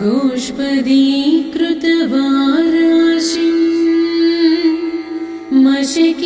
गोष्पदीकृतवाराशिम् मशकीकृतराक्षसम्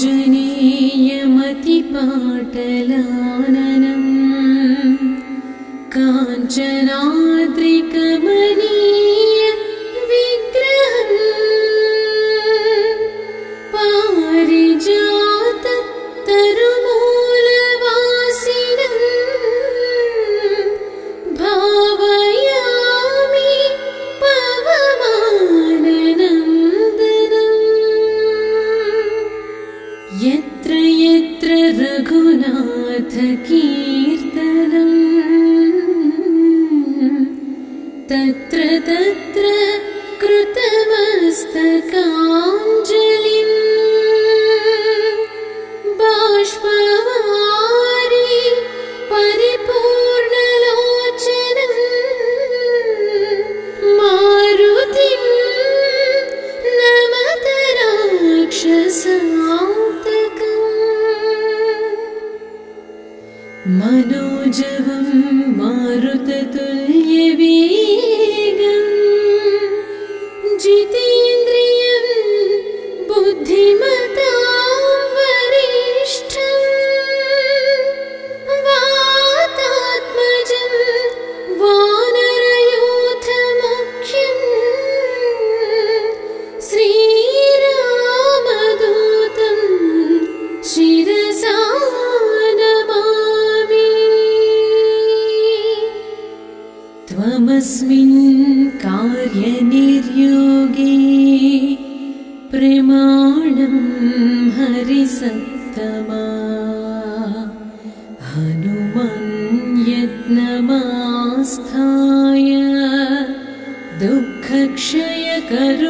प्राञ्जलिराञ्जनेयम् दुःखक्षयकरो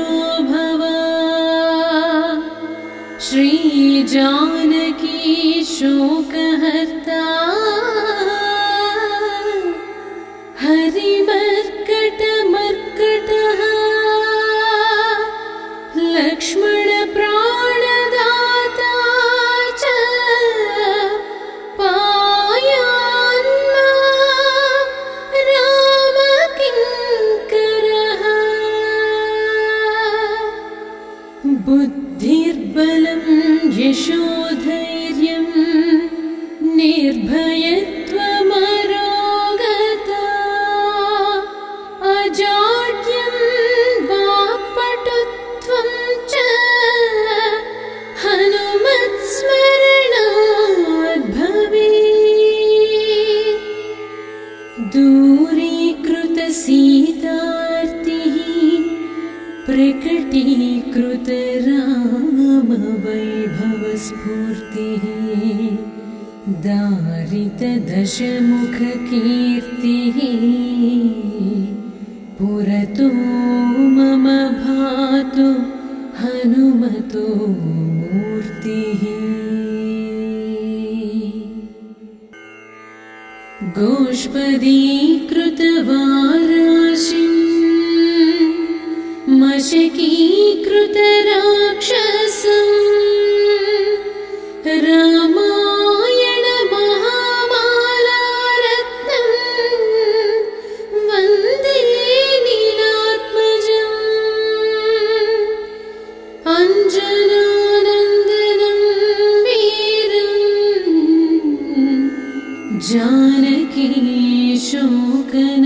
अञ्जनानन्दनं वीरम् जानकी शोकनाशनम्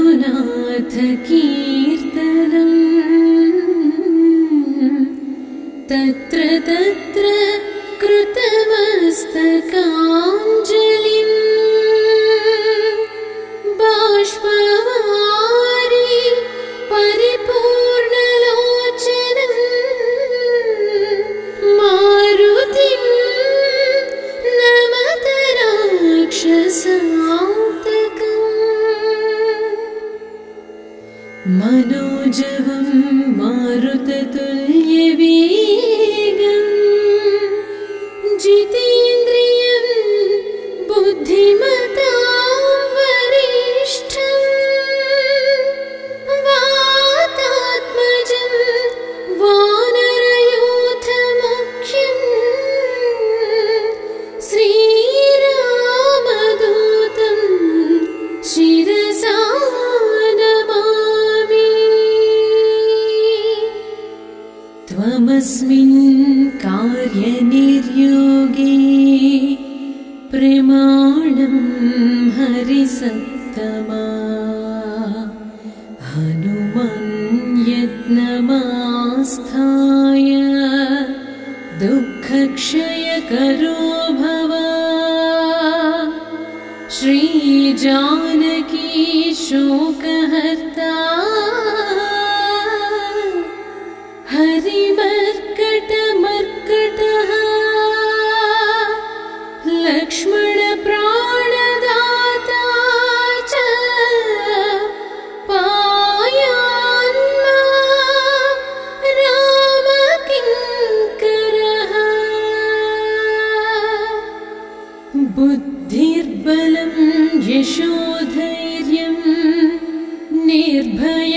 थ तत्र तत्र कृतमस्तकाञ्जलिम्। बुद्धिर्बलं यशोधैर्यं निर्भय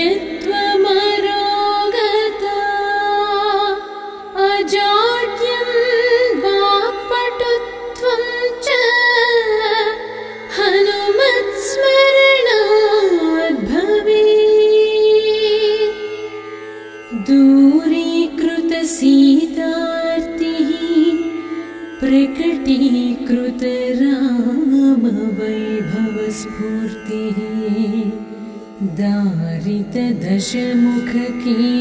दशमुख की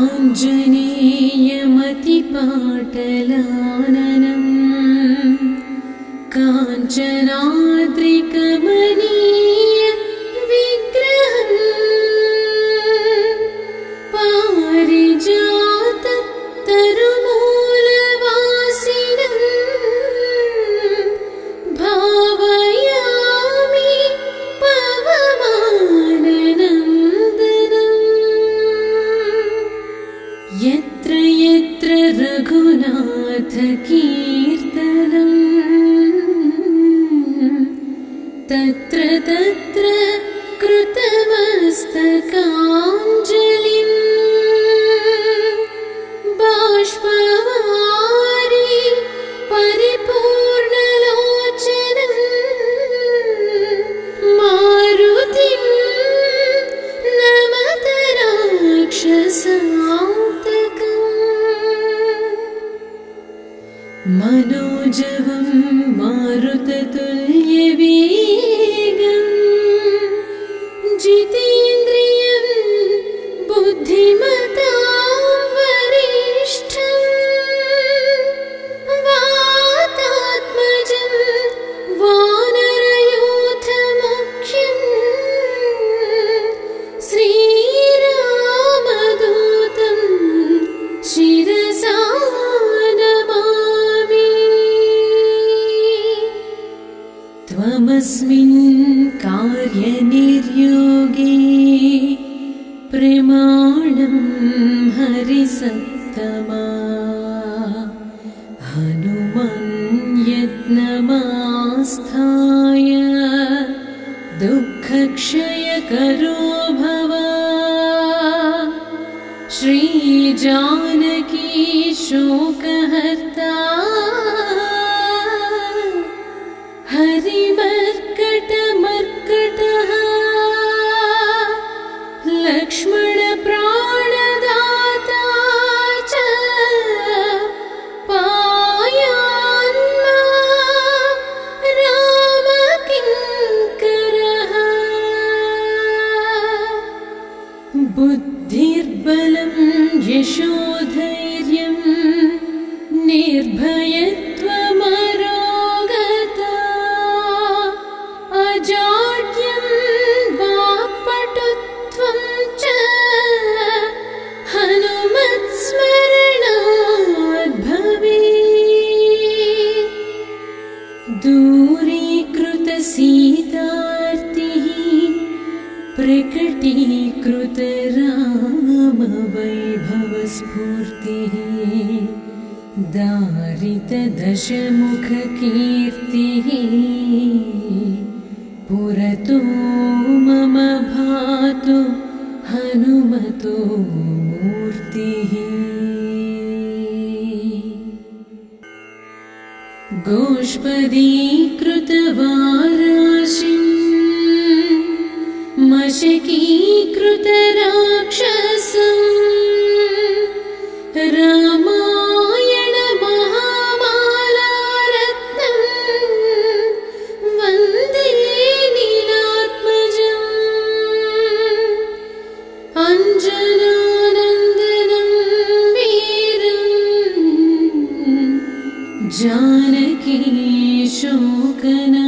आञ्जनेयमतिपाटलाननम् काञ्चनाद्रिकमनीय हनुमन्यत्नमास्थाय दुःखक्षयकरो भव। श्रीजानकी शोकहर्ता जानकी शोकनाशनम्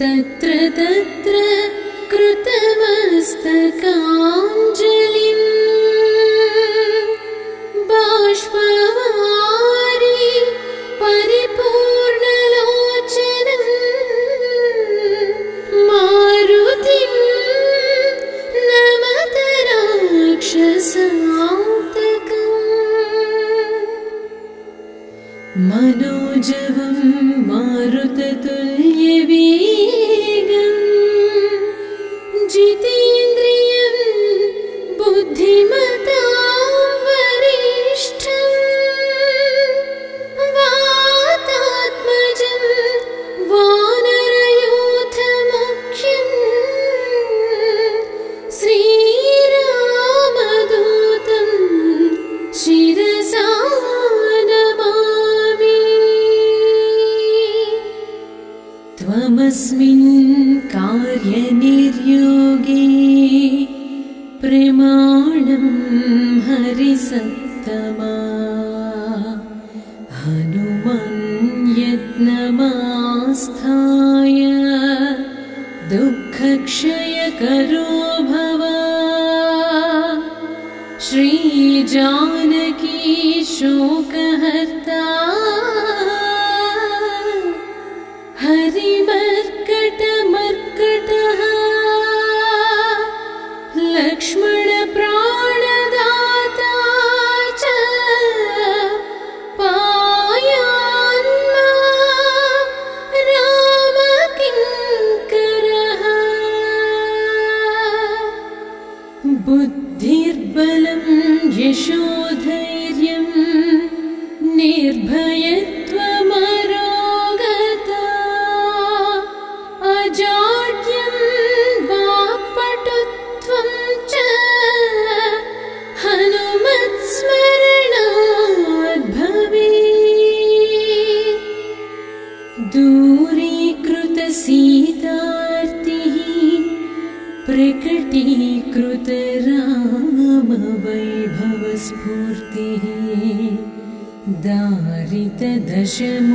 तत्र तत्र कृतमस्तकाञ्जलिम् निर्भयत्वमरोगता दारितदशमुखकीर्तिः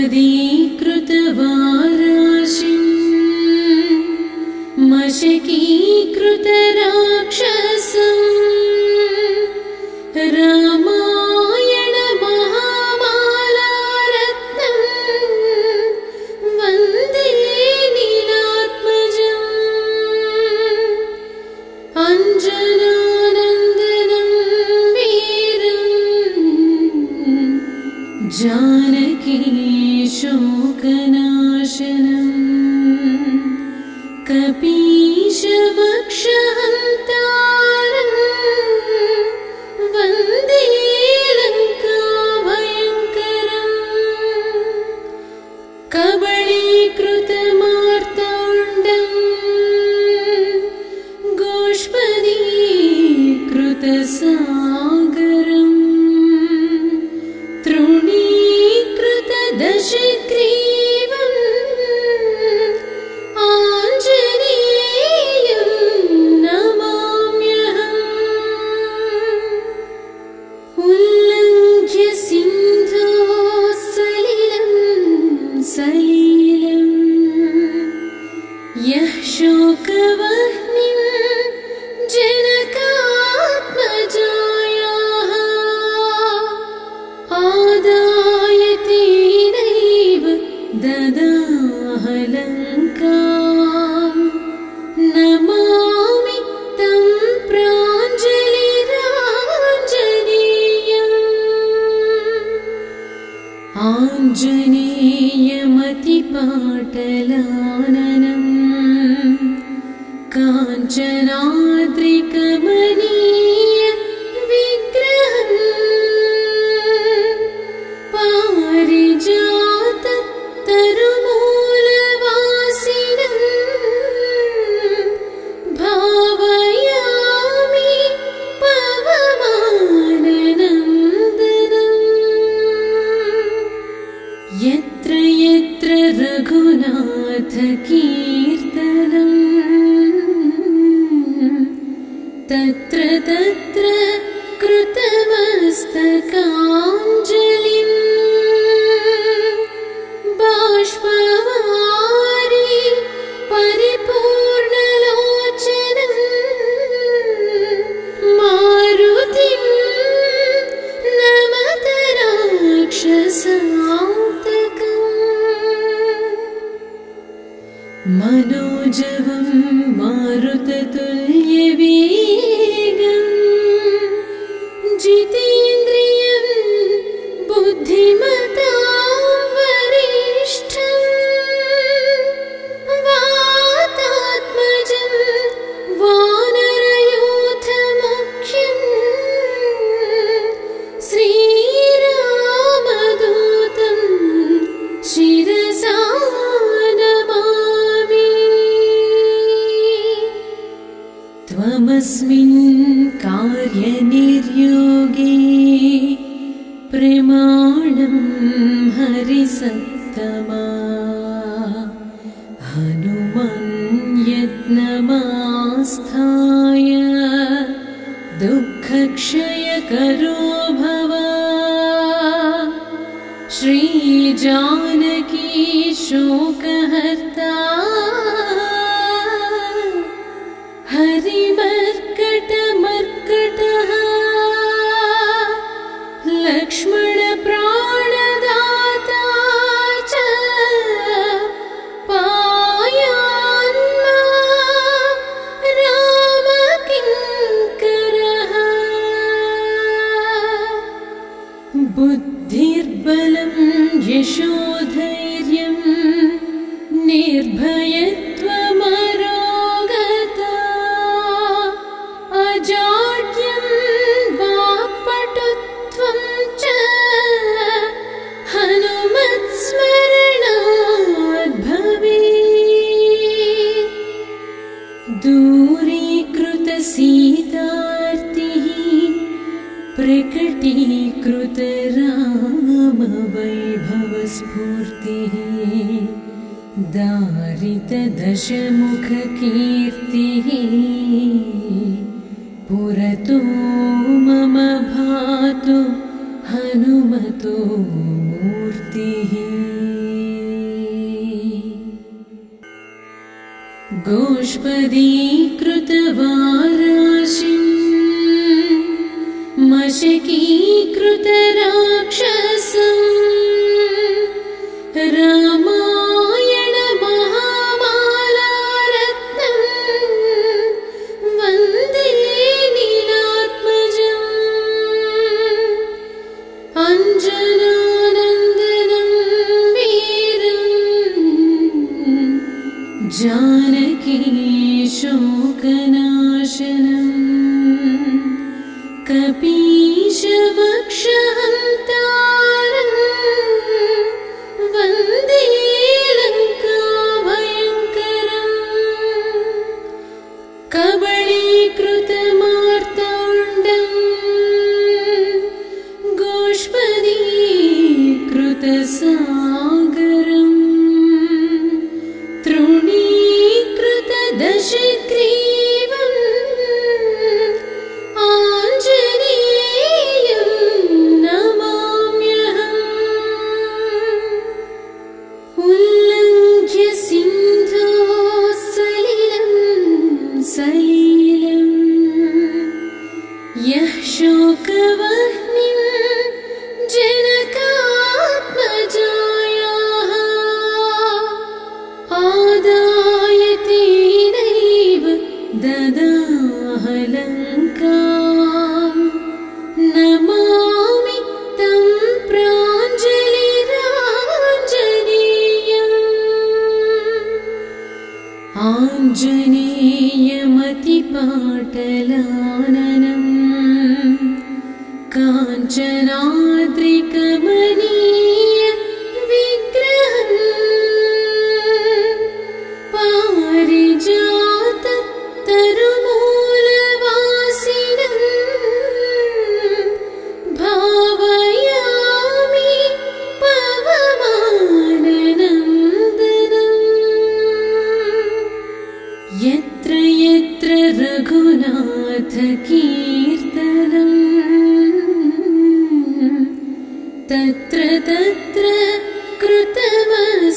गोष्पदीकृतवाराशिम् आञ्जनेयमतिपाटलाननम् काञ्चनाद्रिकमनीय दुःखक्षयकरो भव। श्रीजानकी शोकहर्ता। हरिमर्कटमर्कटः जानकी शोकनाशनम् कपीशवक्षहन्तारम् तत्र तत्र कृतमस्तकाञ्जलिम्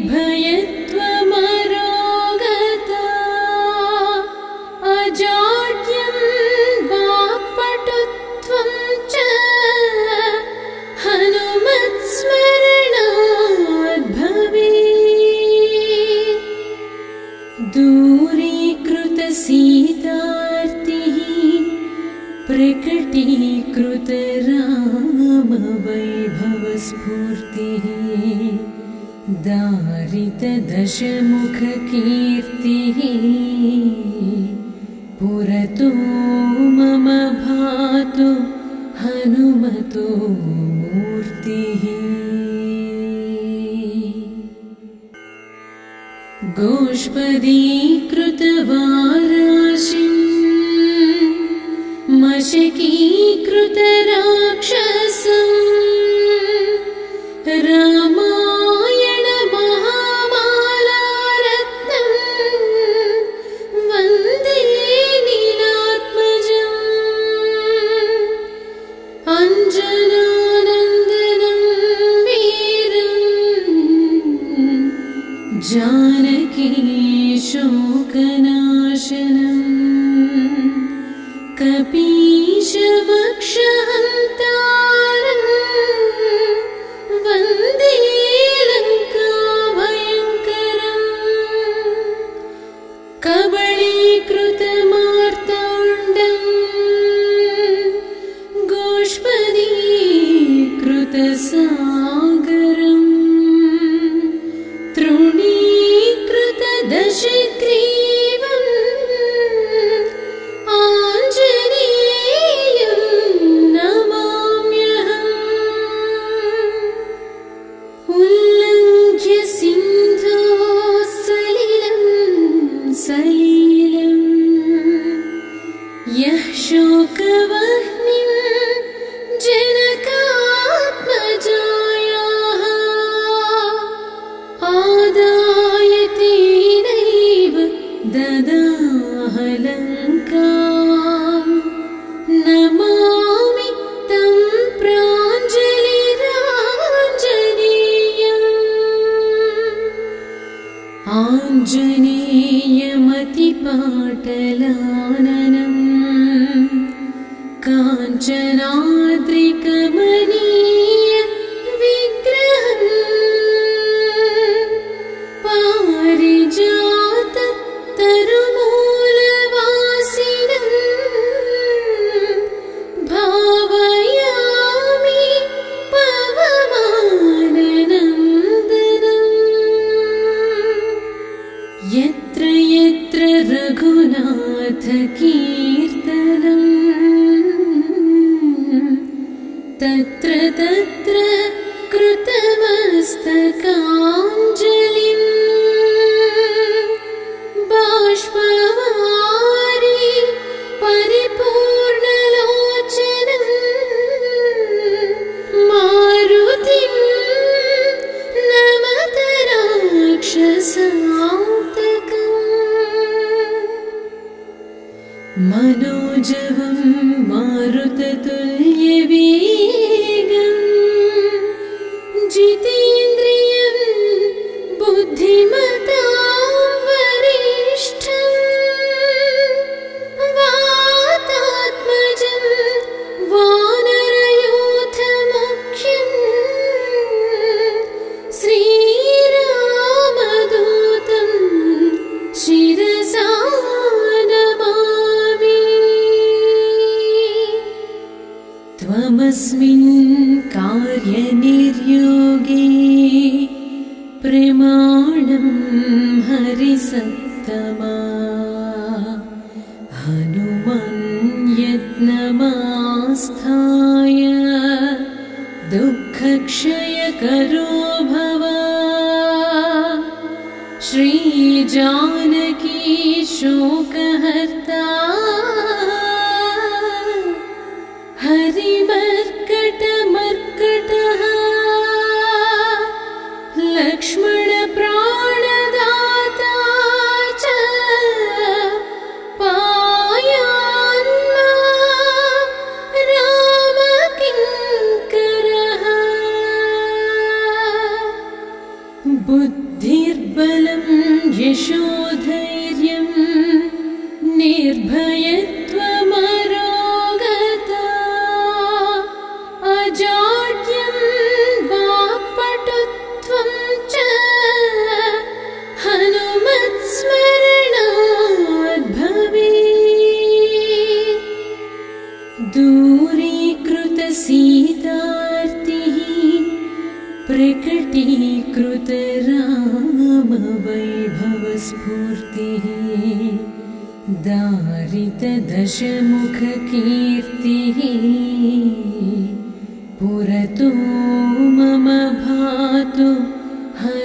निर्भयत्वमरोगता दारितदशमुखकीर्तिः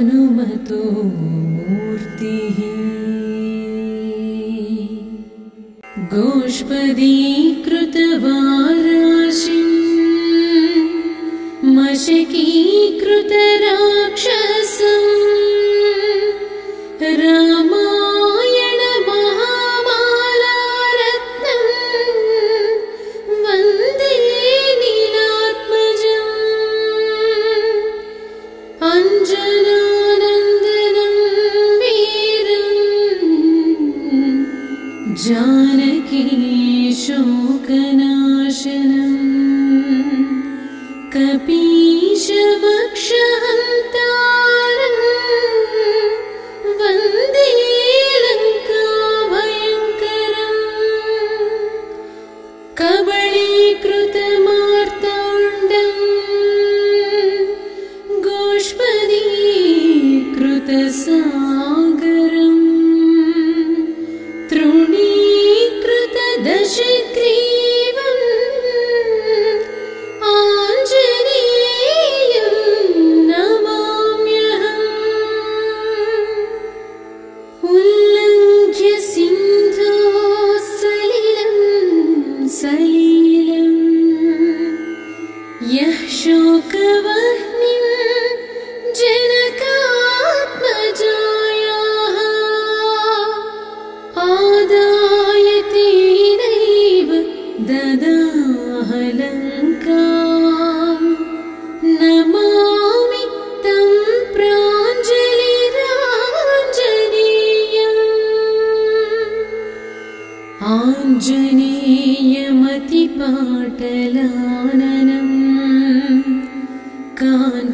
हनुमतो मूर्तिः। गोष्पदीकृतवाराशिम्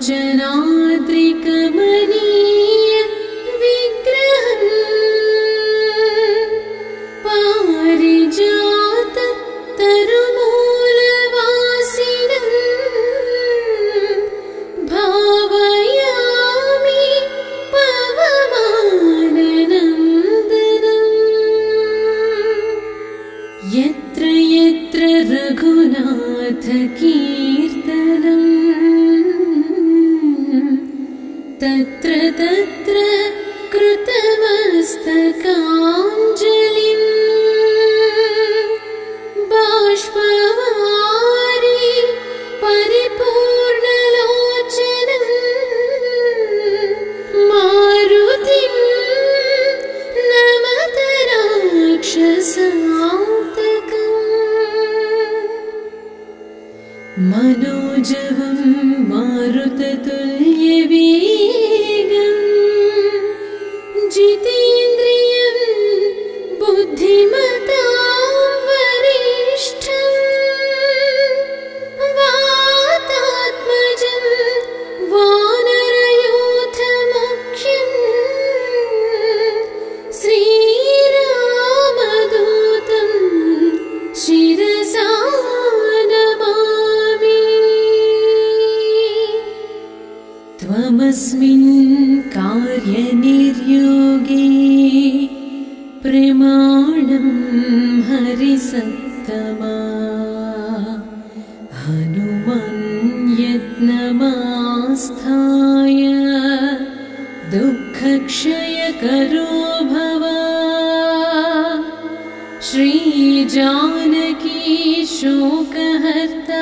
marching on. श्रीजानकी शोकहर्ता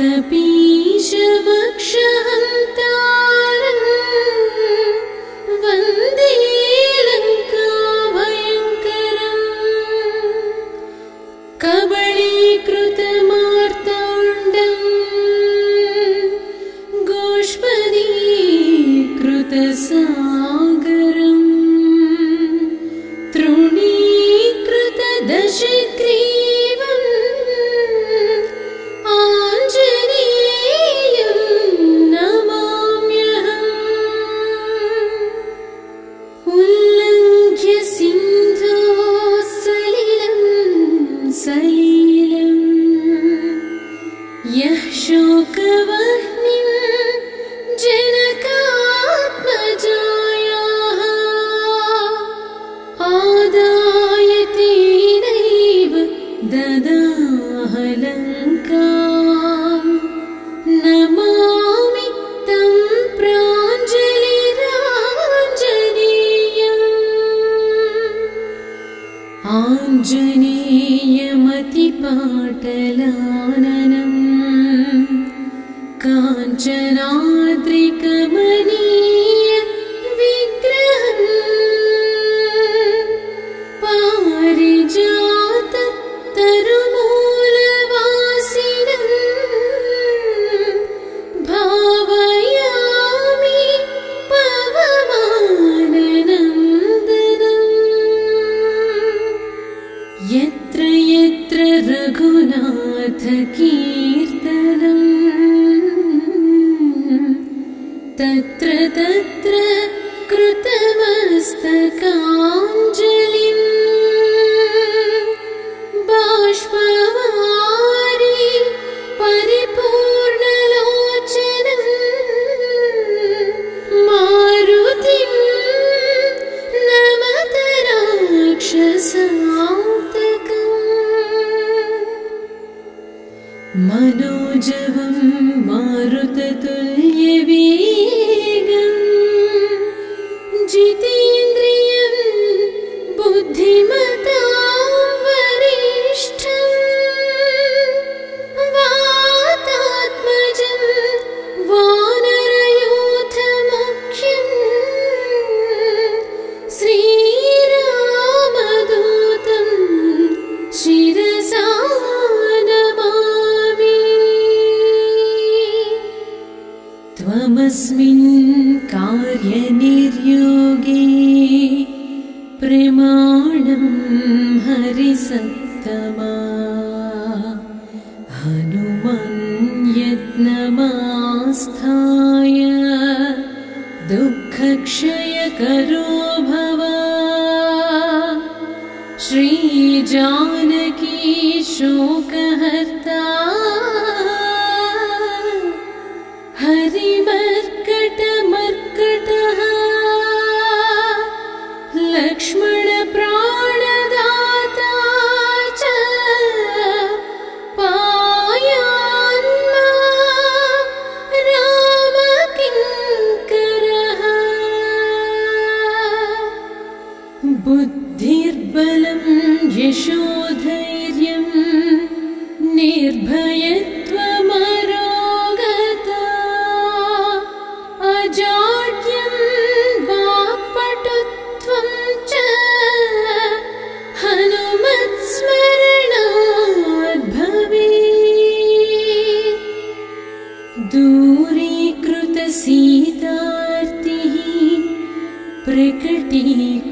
कपीशमक्षहन्तारम्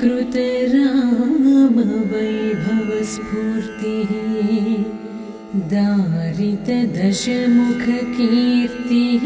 कृतरामवैभवस्फूर्तिः दारितदशमुखकीर्तिः